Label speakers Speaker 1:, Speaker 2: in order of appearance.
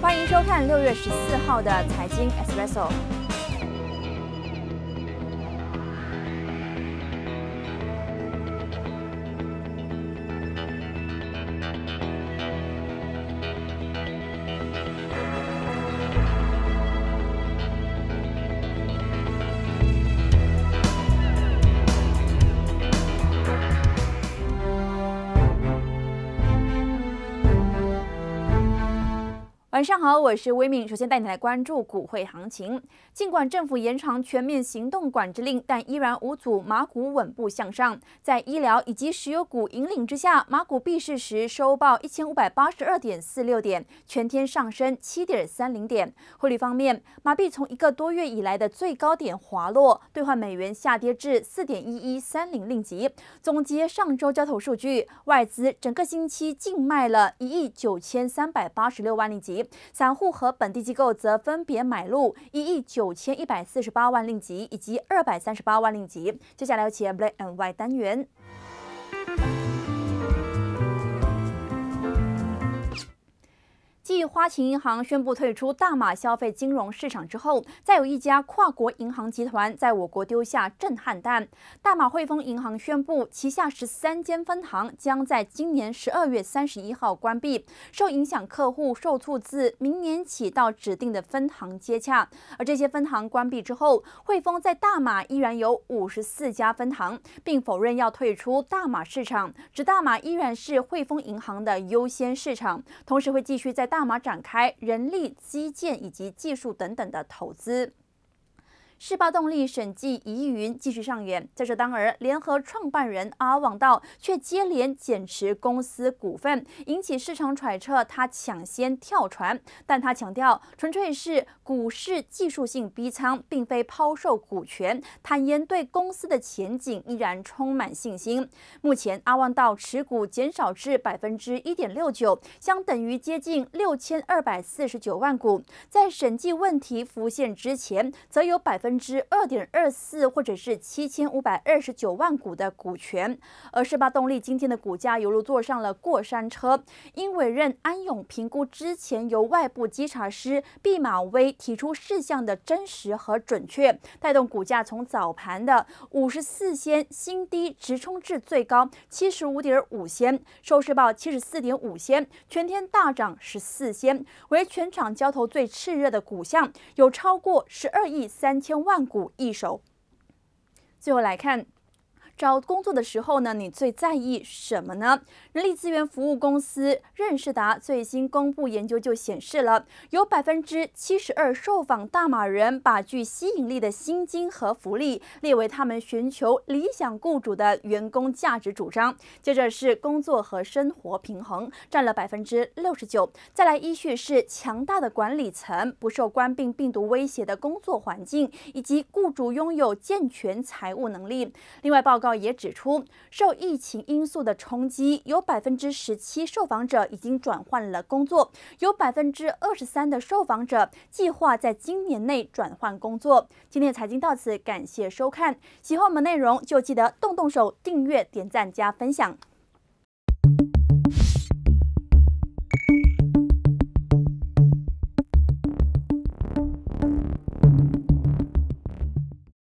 Speaker 1: 欢迎收看六月十四号的财经 Espresso。晚上好，我是威敏。首先带你来关注股汇行情。尽管政府延长全面行动管制令，但依然无阻马股稳步向上。在医疗以及石油股引领之下，马股闭市时收报一千五百八十二点四六点，全天上升七点三零点。汇率方面，马币从一个多月以来的最高点滑落，兑换美元下跌至四点一一三零令吉。总结上周交投数据，外资整个星期净卖了一亿九千三百八十六万令吉。散户和本地机构则分别买入一亿九千一百四十八万令吉以及二百三十八万令吉。接下来有请 Black and White 单元。继花旗银行宣布退出大马消费金融市场之后，再有一家跨国银行集团在我国丢下震撼弹。大马汇丰银行宣布，旗下十三间分行将在今年十二月三十一号关闭，受影响客户受促自明年起到指定的分行接洽。而这些分行关闭之后，汇丰在大马依然有五十四家分行，并否认要退出大马市场，指大马依然是汇丰银行的优先市场，同时会继续在大。马展开人力、基建以及技术等等的投资。世霸动力审计疑云继续上演，在这当儿，联合创办人阿旺道却接连减持公司股份，引起市场揣测他抢先跳船。但他强调，纯粹是股市技术性逼仓，并非抛售股权，坦言对公司的前景依然充满信心。目前，阿旺道持股减少至百分之一点六九，相等于接近六千二百四十九万股。在审计问题浮现之前，则有百分。分之二点二四，或者是七千五百二十九万股的股权，而世巴动力今天的股价犹如坐上了过山车，因委任安永评估之前由外部稽查师毕马威提出事项的真实和准确，带动股价从早盘的五十四仙新低直冲至最高七十五点五仙，收市报七十四点五仙，全天大涨十四仙，为全场交投最炽热的股项，有超过十二亿三千。万古一首。最后来看。找工作的时候呢，你最在意什么呢？人力资源服务公司任仕达最新公布研究就显示了，有百分之七十二受访大马人把具吸引力的薪金和福利列为他们寻求理想雇主的员工价值主张。接着是工作和生活平衡，占了百分之六十九。再来依序是强大的管理层、不受冠病病毒威胁的工作环境，以及雇主拥有健全财务能力。另外报告也指出，受疫情因素的冲击，有百分之十七受访者已经转换了工作，有百分之二十三的受访者计划在今年内转换工作。今天的财经到此，感谢收看。喜欢我们内容就记得动动手订阅、点赞加分享。